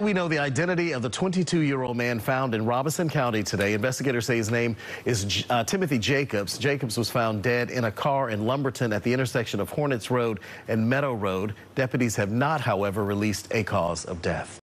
We know the identity of the 22-year-old man found in Robeson County today. Investigators say his name is uh, Timothy Jacobs. Jacobs was found dead in a car in Lumberton at the intersection of Hornets Road and Meadow Road. Deputies have not, however, released a cause of death.